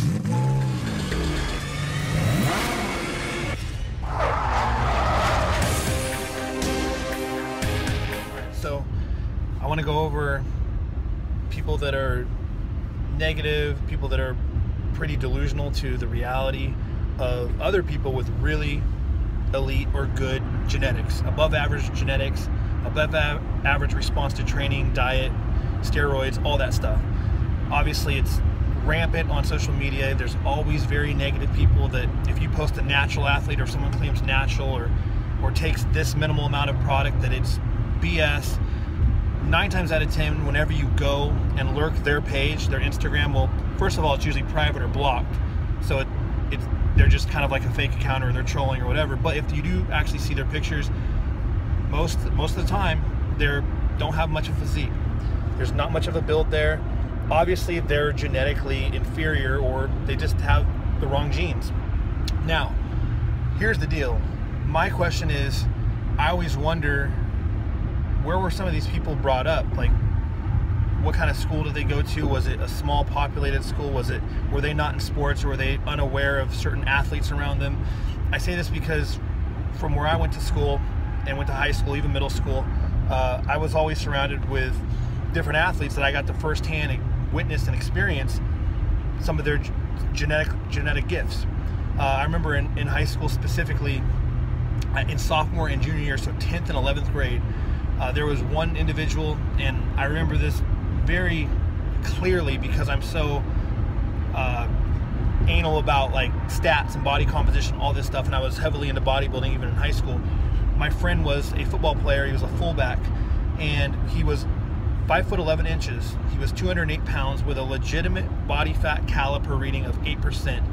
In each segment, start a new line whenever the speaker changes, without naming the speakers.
So, I want to go over people that are negative, people that are pretty delusional to the reality of other people with really elite or good genetics, above average genetics, above average response to training, diet, steroids, all that stuff. Obviously, it's rampant on social media. There's always very negative people that if you post a natural athlete or someone claims natural or or takes this minimal amount of product that it's BS. Nine times out of ten, whenever you go and lurk their page, their Instagram, well, first of all, it's usually private or blocked, so it, it's they're just kind of like a fake account or they're trolling or whatever. But if you do actually see their pictures, most most of the time they don't have much of a physique. There's not much of a build there. Obviously, they're genetically inferior or they just have the wrong genes. Now, here's the deal. My question is, I always wonder where were some of these people brought up? Like, what kind of school did they go to? Was it a small populated school? Was it were they not in sports or were they unaware of certain athletes around them? I say this because from where I went to school and went to high school, even middle school, uh, I was always surrounded with different athletes that I got to firsthand witness and experience some of their genetic genetic gifts. Uh, I remember in, in high school specifically, uh, in sophomore and junior year, so 10th and 11th grade, uh, there was one individual, and I remember this very clearly because I'm so uh, anal about like stats and body composition, all this stuff, and I was heavily into bodybuilding even in high school. My friend was a football player. He was a fullback, and he was five foot 11 inches. He was 208 pounds with a legitimate body fat caliper reading of 8%.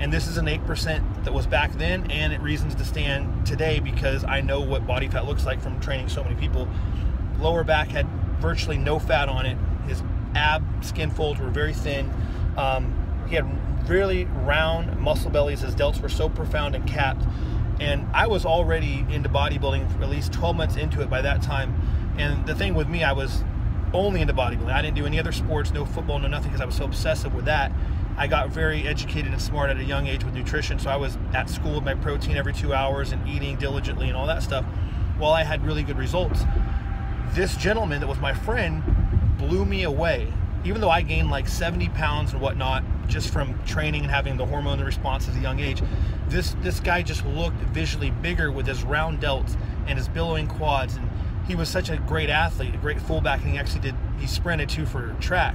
And this is an 8% that was back then, and it reasons to stand today because I know what body fat looks like from training so many people. Lower back had virtually no fat on it. His ab skin folds were very thin. Um, he had really round muscle bellies. His delts were so profound and capped. And I was already into bodybuilding, at least 12 months into it by that time. And the thing with me, I was only into bodybuilding. I didn't do any other sports, no football, no nothing, because I was so obsessive with that. I got very educated and smart at a young age with nutrition, so I was at school with my protein every two hours and eating diligently and all that stuff while I had really good results. This gentleman that was my friend blew me away. Even though I gained like 70 pounds and whatnot just from training and having the hormone response at a young age, this this guy just looked visually bigger with his round delts and his billowing quads and he was such a great athlete, a great fullback, and he actually did he sprinted too for track.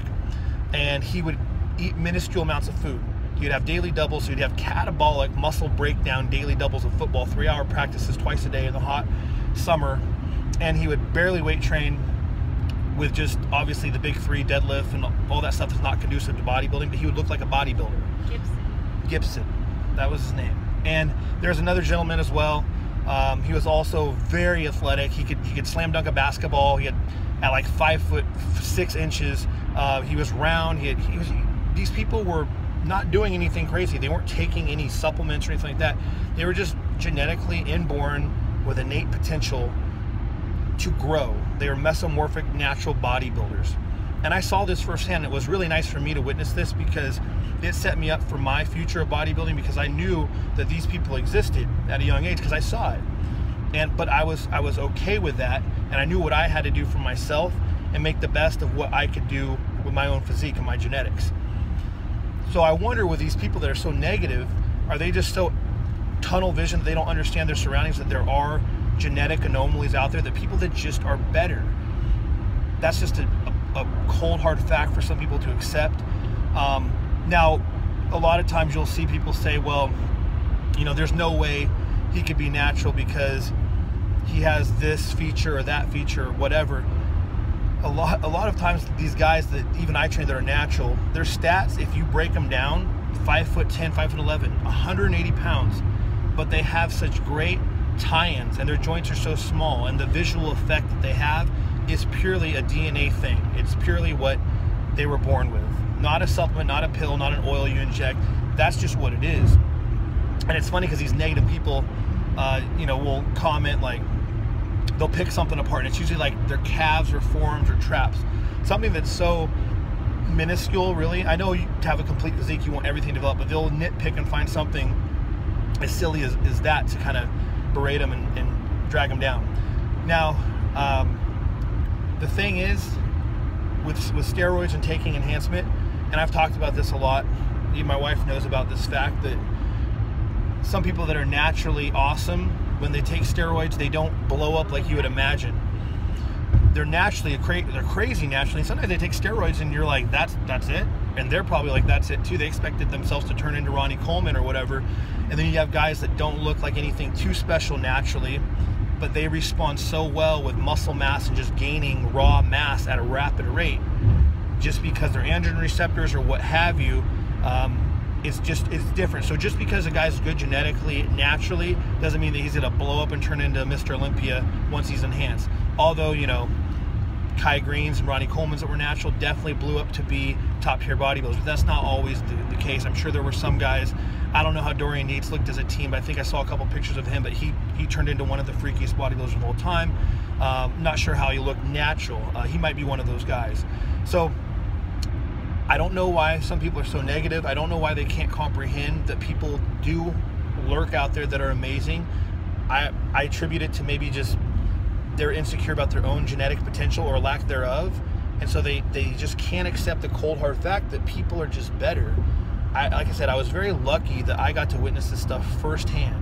And he would eat minuscule amounts of food. You'd have daily doubles, so you'd have catabolic muscle breakdown daily doubles of football, three hour practices twice a day in the hot summer. And he would barely weight train with just obviously the big three deadlift and all that stuff that's not conducive to bodybuilding, but he would look like a bodybuilder.
Gibson.
Gibson, that was his name. And there's another gentleman as well. Um, he was also very athletic. He could he could slam dunk a basketball. He had at like five foot six inches. Uh, he was round. He had he was these people were not doing anything crazy. They weren't taking any supplements or anything like that. They were just genetically inborn with innate potential to grow. They were mesomorphic natural bodybuilders. And I saw this firsthand. It was really nice for me to witness this because it set me up for my future of bodybuilding because I knew that these people existed at a young age because I saw it. And but I was I was okay with that and I knew what I had to do for myself and make the best of what I could do with my own physique and my genetics. So I wonder with these people that are so negative, are they just so tunnel vision that they don't understand their surroundings that there are genetic anomalies out there that people that just are better. That's just a, a, cold hard fact for some people to accept. Um, now, a lot of times you'll see people say, well, you know, there's no way he could be natural because he has this feature or that feature or whatever a lot a lot of times these guys that even I train that are natural, their stats, if you break them down, five foot 10, five foot 11, 180 pounds, but they have such great tie-ins and their joints are so small and the visual effect that they have is purely a DNA thing. It's purely what they were born with. Not a supplement, not a pill, not an oil you inject. That's just what it is. And it's funny because these negative people, uh, you know, will comment like, they'll pick something apart and it's usually like their calves or forearms or traps something that's so minuscule, really. I know you have a complete physique, you want everything developed, but they'll nitpick and find something as silly as, as that to kind of berate them and, and drag them down. Now, um, the thing is, with with steroids and taking enhancement, and I've talked about this a lot. Even my wife knows about this fact that some people that are naturally awesome, when they take steroids, they don't blow up like you would imagine. They're naturally cra- they're crazy naturally. Sometimes they take steroids and you're like, that's that's it, and they're probably like, that's it too. They expected themselves to turn into Ronnie Coleman or whatever, and then you have guys that don't look like anything too special naturally, but they respond so well with muscle mass and just gaining raw mass at a rapid rate, just because their androgen receptors or what have you. Um, it's just it's different. So just because a guy's good genetically, naturally, doesn't mean that he's gonna blow up and turn into Mr. Olympia once he's enhanced. Although you know, Kai Greens and Ronnie Coleman's that were natural definitely blew up to be top tier bodybuilders, but that's not always the, the case. I'm sure there were some guys. I don't know how Dorian Yates looked as a team, but I think I saw a couple pictures of him. But he he turned into one of the freakiest bodybuilders of all time. Um, not sure how he looked natural. Uh, he might be one of those guys. So I don't know why some people are so negative. I don't know why they can't comprehend that people do lurk out there that are amazing. I, I attribute it to maybe just they're insecure about their own genetic potential or lack thereof. And so they, they just can't accept the cold hard fact that people are just better. I, like I said, I was very lucky that I got to witness this stuff firsthand.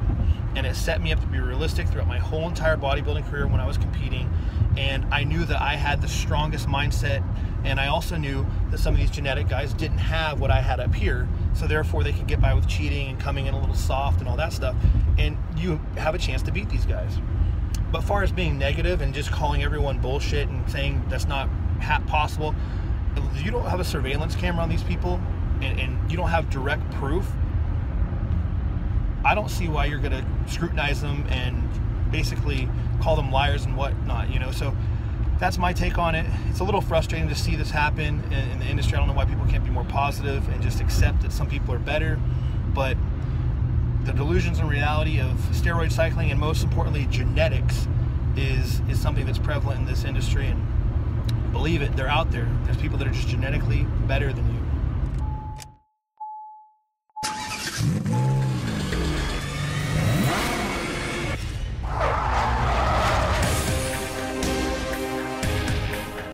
And it set me up to be realistic throughout my whole entire bodybuilding career when I was competing. And I knew that I had the strongest mindset and I also knew that some of these genetic guys didn't have what I had up here. So therefore they could get by with cheating and coming in a little soft and all that stuff. And you have a chance to beat these guys. But far as being negative and just calling everyone bullshit and saying that's not possible, you don't have a surveillance camera on these people and, and you don't have direct proof. I don't see why you're going to scrutinize them and basically call them liars and whatnot, you know. So that's my take on it. It's a little frustrating to see this happen in, in, the industry. I don't know why people can't be more positive and just accept that some people are better. But the delusions and reality of steroid cycling and most importantly genetics is is something that's prevalent in this industry and believe it, they're out there. There's people that are just genetically better than you